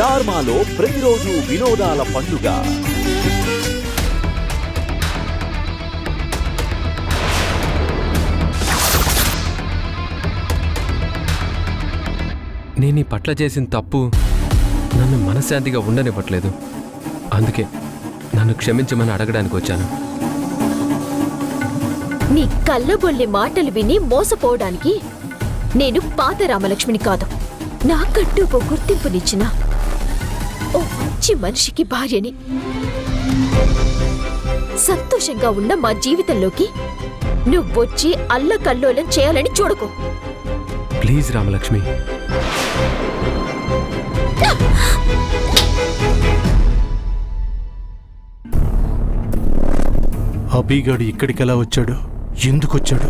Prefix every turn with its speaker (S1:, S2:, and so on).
S1: Star మాలో ప్రతిరోజు వినోదాల పండుగ.
S2: నేను నీ పట్ల చేసిన తప్పు నన్ను మనశ్శాంతిగా ఉండనివ్వట్లేదు. అందుకే నన్ను క్షమించమని అడగడానికి వచ్చాను.
S3: నీ కళ్ళబొల్లి మాటలు విని మోసపోవడానికి నేను పాత రామలక్ష్మిని కాదు నాకంటూ ఒక గుర్తింపునిచ్చిన ఓ మంచి మనిషికి భార్యని. సంతోషంగా ఉన్న మా జీవితంలోకి నువ్వొచ్చి అల్లకల్లోలం చేయాలని చూడకు.
S2: ప్లీజ్ రామలక్ష్మి.
S4: అభిగాడు ఇక్కడికి ఎలా వచ్చాడు? ఎందుకు వచ్చాడు